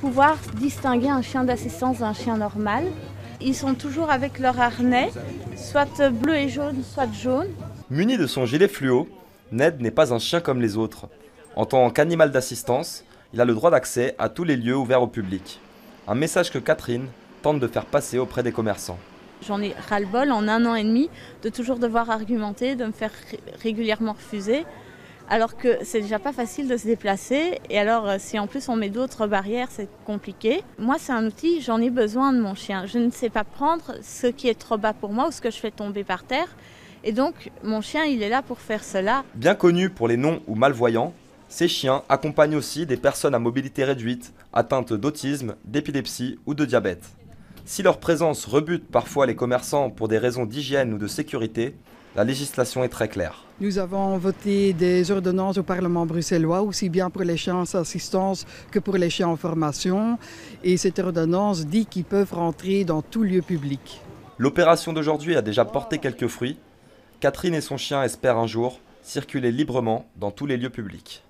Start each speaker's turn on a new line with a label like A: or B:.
A: Pouvoir distinguer un chien d'assistance d'un chien normal. Ils sont toujours avec leur harnais, soit bleu et jaune, soit jaune.
B: Muni de son gilet fluo, Ned n'est pas un chien comme les autres. En tant qu'animal d'assistance, il a le droit d'accès à tous les lieux ouverts au public. Un message que Catherine tente de faire passer auprès des commerçants.
A: J'en ai ras-le-bol en un an et demi de toujours devoir argumenter, de me faire régulièrement refuser, alors que c'est déjà pas facile de se déplacer. Et alors, euh, si en plus on met d'autres barrières, c'est compliqué. Moi, c'est un outil, j'en ai besoin de mon chien. Je ne sais pas prendre ce qui est trop bas pour moi ou ce que je fais tomber par terre. Et donc, mon chien, il est là pour faire cela.
B: Bien connu pour les non ou malvoyants, ces chiens accompagnent aussi des personnes à mobilité réduite, atteintes d'autisme, d'épilepsie ou de diabète. Si leur présence rebute parfois les commerçants pour des raisons d'hygiène ou de sécurité, la législation est très claire.
C: Nous avons voté des ordonnances au Parlement bruxellois, aussi bien pour les chiens en assistance que pour les chiens en formation. Et cette ordonnance dit qu'ils peuvent rentrer dans tout lieu public.
B: L'opération d'aujourd'hui a déjà porté quelques fruits. Catherine et son chien espèrent un jour circuler librement dans tous les lieux publics.